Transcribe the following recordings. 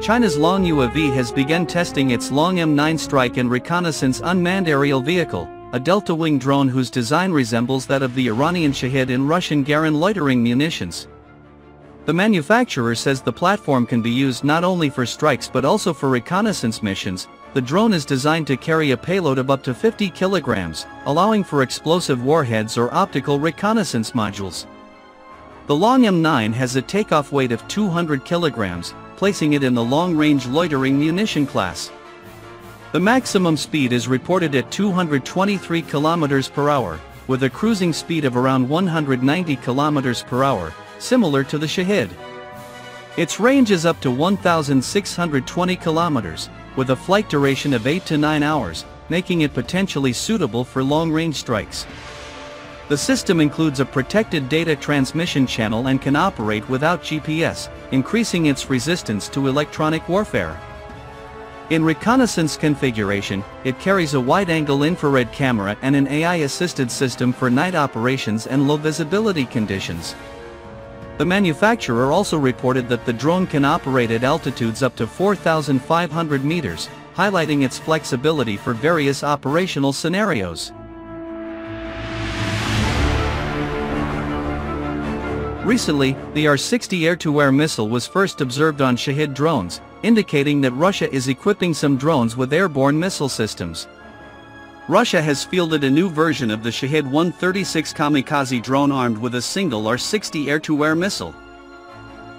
China's Loong UAV has begun testing its Loong M9 strike and reconnaissance unmanned aerial vehicle, a delta-wing drone whose design resembles that of the Iranian Shahed and Russian Geran loitering munitions. The manufacturer says the platform can be used not only for strikes but also for reconnaissance missions. The drone is designed to carry a payload of up to 50 kilograms, allowing for explosive warheads or optical reconnaissance modules. The Loong M9 has a takeoff weight of 200 kilograms, placing it in the long-range loitering munition class. The maximum speed is reported at 223 km per hour, with a cruising speed of around 190 km per hour, similar to the Shahed. Its range is up to 1,620 km, with a flight duration of 8 to 9 hours, making it potentially suitable for long-range strikes. The system includes a protected data transmission channel and can operate without GPS, increasing its resistance to electronic warfare. In reconnaissance configuration, it carries a wide-angle infrared camera and an AI-assisted system for night operations and low visibility conditions. The manufacturer also reported that the drone can operate at altitudes up to 4,500 meters, highlighting its flexibility for various operational scenarios. Recently, the R-60 air-to-air missile was first observed on Shahed drones, indicating that Russia is equipping some drones with airborne missile systems. Russia has fielded a new version of the Shahed 136 kamikaze drone armed with a single R-60 air-to-air missile.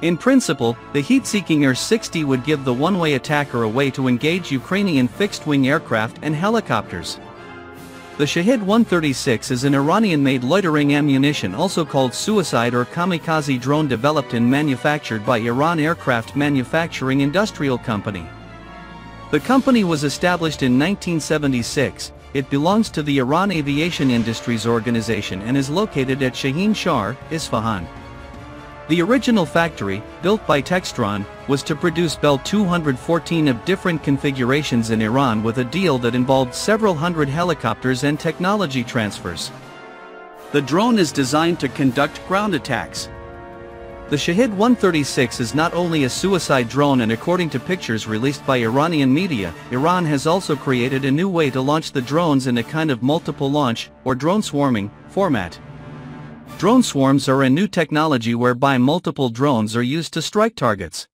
In principle, the heat-seeking R-60 would give the one-way attacker a way to engage Ukrainian fixed-wing aircraft and helicopters. The Shahed-136 is an Iranian-made loitering ammunition also called suicide or kamikaze drone developed and manufactured by Iran Aircraft Manufacturing Industrial Company. The company was established in 1976, it belongs to the Iran Aviation Industries Organization and is located at Shaheen Shahar, Isfahan. The original factory, built by Textron, was to produce Bell 214 of different configurations in Iran with a deal that involved several hundred helicopters and technology transfers. The drone is designed to conduct ground attacks. The Shahed 136 is not only a suicide drone and according to pictures released by Iranian media, Iran has also created a new way to launch the drones in a kind of multiple launch, or drone swarming, format. Drone swarms are a new technology whereby multiple drones are used to strike targets.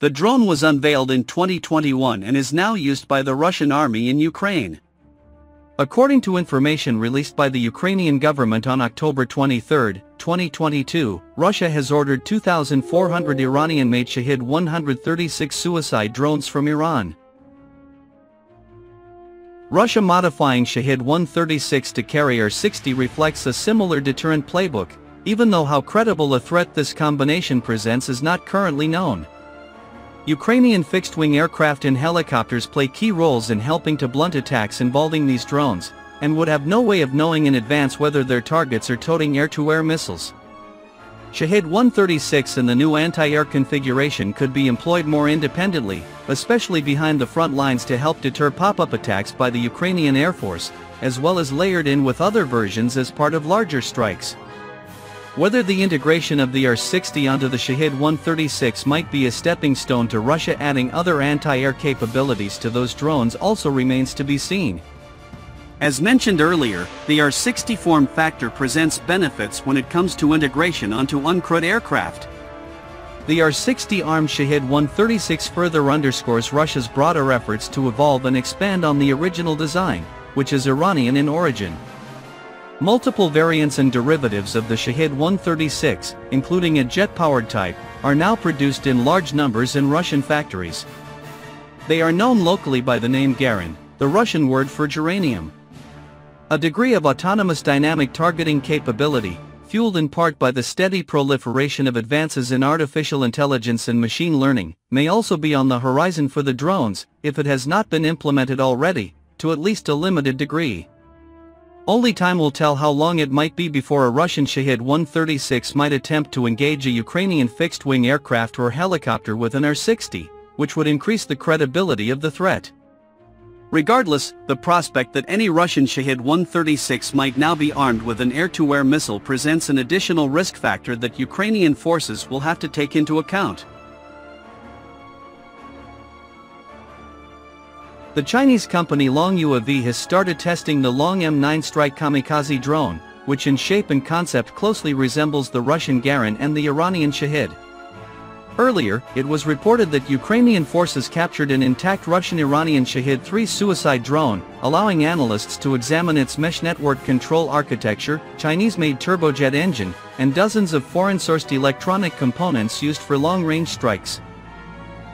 The drone was unveiled in 2021 and is now used by the Russian army in Ukraine. According to information released by the Ukrainian government on October 23, 2022, Russia has ordered 2,400 Iranian-made Shahed 136 suicide drones from Iran. Russia modifying Shahed 136 to carry R-60 reflects a similar deterrent playbook, even though how credible a threat this combination presents is not currently known. Ukrainian fixed-wing aircraft and helicopters play key roles in helping to blunt attacks involving these drones, and would have no way of knowing in advance whether their targets are toting air-to-air missiles. Shahed 136 and the new anti-air configuration could be employed more independently, especially behind the front lines to help deter pop-up attacks by the Ukrainian Air Force, as well as layered in with other versions as part of larger strikes. Whether the integration of the R-60 onto the Shahed 136 might be a stepping stone to Russia adding other anti-air capabilities to those drones also remains to be seen. As mentioned earlier, the R60 form factor presents benefits when it comes to integration onto uncrewed aircraft. The R60 armed Shahed 136 further underscores Russia's broader efforts to evolve and expand on the original design, which is Iranian in origin. Multiple variants and derivatives of the Shahed 136, including a jet-powered type, are now produced in large numbers in Russian factories. They are known locally by the name Geran, the Russian word for geranium. A degree of autonomous dynamic targeting capability, fueled in part by the steady proliferation of advances in artificial intelligence and machine learning, may also be on the horizon for the drones, if it has not been implemented already, to at least a limited degree. Only time will tell how long it might be before a Russian Shahed-136 might attempt to engage a Ukrainian fixed-wing aircraft or helicopter with an R-60, which would increase the credibility of the threat. Regardless, the prospect that any Russian Shahed-136 might now be armed with an air-to-air missile presents an additional risk factor that Ukrainian forces will have to take into account. The Chinese company Loong UAV has started testing the Loong M9 Strike Kamikaze drone, which in shape and concept closely resembles the Russian Geran and the Iranian Shahed. Earlier, it was reported that Ukrainian forces captured an intact Russian-Iranian Shahed-3 suicide drone, allowing analysts to examine its mesh network control architecture, Chinese-made turbojet engine, and dozens of foreign-sourced electronic components used for long-range strikes.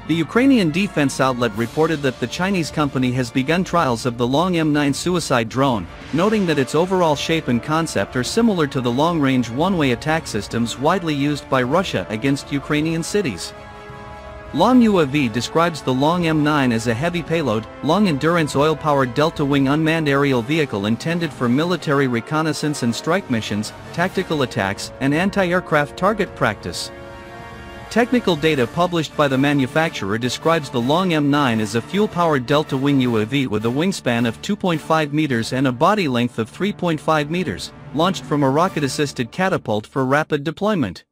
The Ukrainian defense outlet reported that the Chinese company has begun trials of the Loong M9 suicide drone, noting that its overall shape and concept are similar to the long-range one-way attack systems widely used by Russia against Ukrainian cities. Loong UAV describes the Loong M9 as a heavy payload, long-endurance oil-powered delta-wing unmanned aerial vehicle intended for military reconnaissance and strike missions, tactical attacks, and anti-aircraft target practice. Technical data published by the manufacturer describes the Loong M9 as a fuel-powered delta-wing UAV with a wingspan of 2.5 meters and a body length of 3.5 meters, launched from a rocket-assisted catapult for rapid deployment.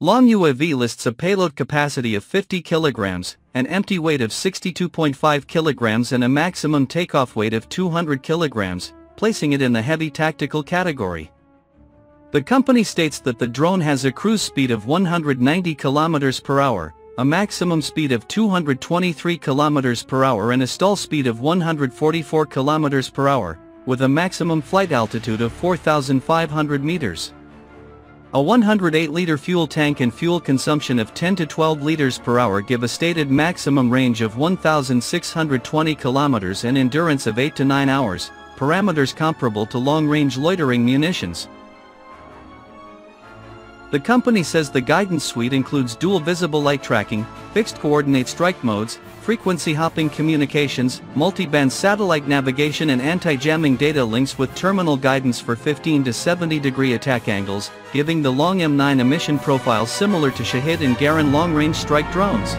Loong UAV lists a payload capacity of 50 kilograms, an empty weight of 62.5 kilograms and a maximum takeoff weight of 200 kilograms, placing it in the heavy tactical category. The company states that the drone has a cruise speed of 190 km per hour, a maximum speed of 223 km per hour and a stall speed of 144 km per hour, with a maximum flight altitude of 4,500 meters. A 108-liter fuel tank and fuel consumption of 10 to 12 liters per hour give a stated maximum range of 1,620 kilometers and endurance of 8 to 9 hours, parameters comparable to long-range loitering munitions. The company says the guidance suite includes dual visible light tracking, fixed coordinate strike modes, frequency hopping communications, multi-band satellite navigation and anti-jamming data links with terminal guidance for 15 to 70 degree attack angles, giving the Loong M9 emission profile similar to Shahed and Geran long-range strike drones.